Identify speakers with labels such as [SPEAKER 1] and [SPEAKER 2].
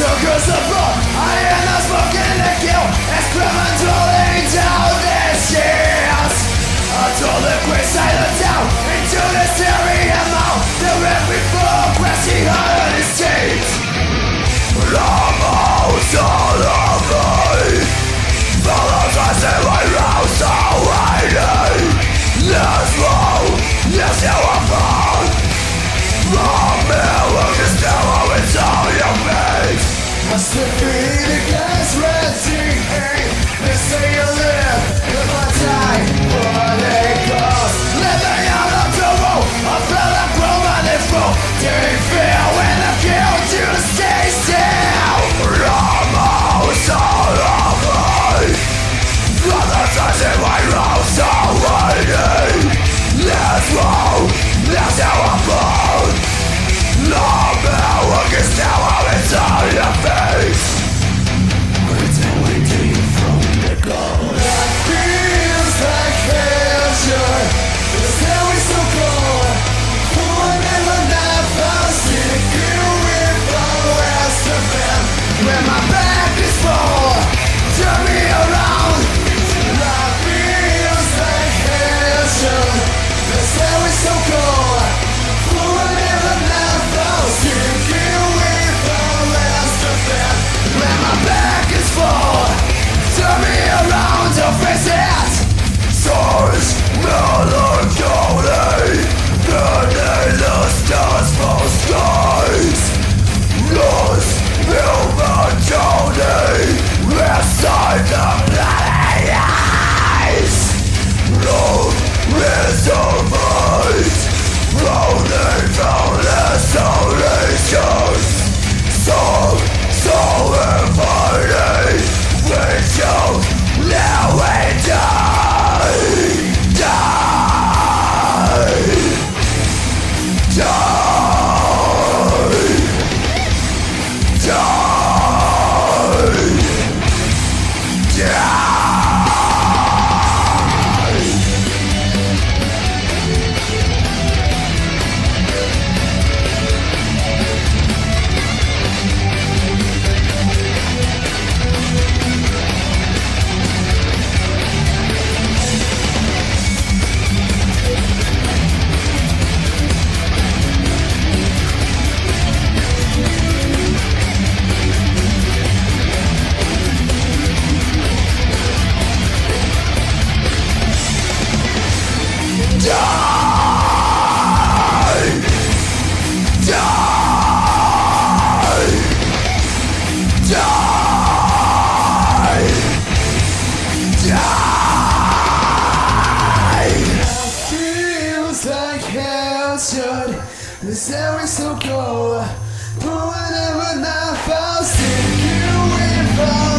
[SPEAKER 1] circles the floor I am not smoking to kill Excrement rolling down their shields Until the great silence down Into the staring mouth The every floor crashing hard on his teeth. Almost all of me Follows us in my rouse Must have should. This air is so cold. But whenever I fall, still you if I.